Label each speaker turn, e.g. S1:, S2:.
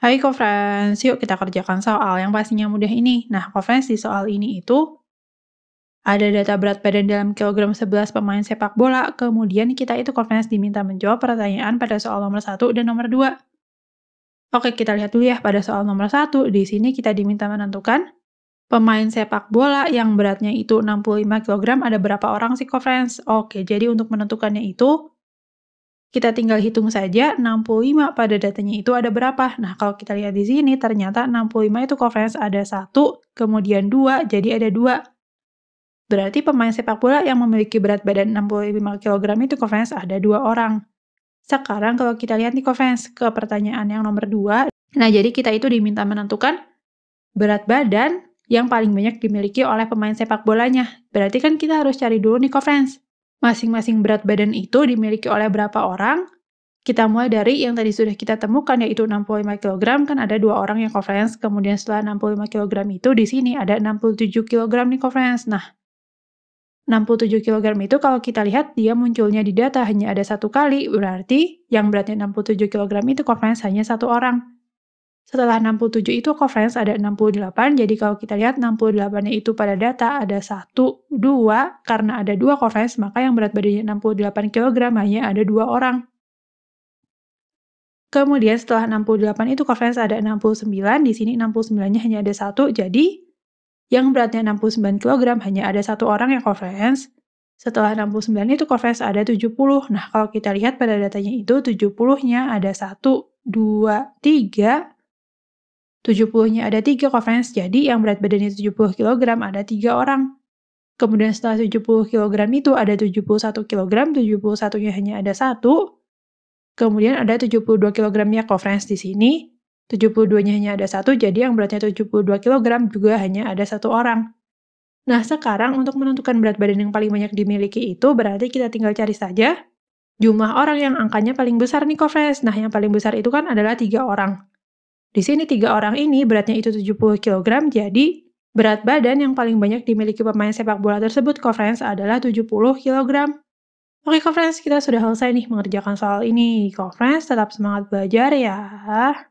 S1: Hai co-friends, yuk kita kerjakan soal yang pastinya mudah ini. Nah, co-friends di soal ini itu ada data berat badan dalam kilogram 11 pemain sepak bola, kemudian kita itu co-friends diminta menjawab pertanyaan pada soal nomor 1 dan nomor 2. Oke, kita lihat dulu ya pada soal nomor 1. Di sini kita diminta menentukan pemain sepak bola yang beratnya itu 65 kg ada berapa orang sih co-friends? Oke, jadi untuk menentukannya itu kita tinggal hitung saja 65 pada datanya itu ada berapa. Nah, kalau kita lihat di sini ternyata 65 itu co-friends ada 1, kemudian 2, jadi ada 2. Berarti pemain sepak bola yang memiliki berat badan 65 kg itu co-friends ada dua orang. Sekarang kalau kita lihat nih co-friends ke pertanyaan yang nomor 2. Nah, jadi kita itu diminta menentukan berat badan yang paling banyak dimiliki oleh pemain sepak bolanya. Berarti kan kita harus cari dulu nih co-friends masing-masing berat badan itu dimiliki oleh berapa orang. Kita mulai dari yang tadi sudah kita temukan yaitu 65 kg, kan ada dua orang yang co-friends, kemudian setelah 65 kg itu di sini ada 67 kg nih co-friends. Nah, 67 kg itu kalau kita lihat dia munculnya di data hanya ada satu kali, berarti yang beratnya 67 kg itu co-friends hanya satu orang. Setelah 67 itu co-friends ada 68, jadi kalau kita lihat 68-nya itu pada data ada 1, 2, karena ada 2 co-friends, maka yang berat badannya 68 kg hanya ada 2 orang. Kemudian setelah 68 itu co-friends ada 69, di sini 69-nya hanya ada 1, jadi yang beratnya 69 kg hanya ada satu orang yang co-friends. Setelah 69 itu co-friends ada 70. Nah, kalau kita lihat pada datanya itu 70-nya ada 1, 2, 3, 70-nya ada 3 co-friends, jadi yang berat badannya 70 kg ada 3 orang. Kemudian setelah 70 kg itu ada 71 kg, 71-nya hanya ada 1. Kemudian ada 72 kg ya co-friends di sini. 72-nya hanya ada 1, jadi yang beratnya 72 kg juga hanya ada satu orang. Nah, sekarang untuk menentukan berat badan yang paling banyak dimiliki itu berarti kita tinggal cari saja jumlah orang yang angkanya paling besar nih co-friends. Nah, yang paling besar itu kan adalah 3 orang. Di sini tiga orang ini beratnya itu 70 kg, jadi berat badan yang paling banyak dimiliki pemain sepak bola tersebut, co-friends, adalah 70 kg. Oke, co-friends, kita sudah selesai nih mengerjakan soal ini. Co-friends, tetap semangat belajar ya.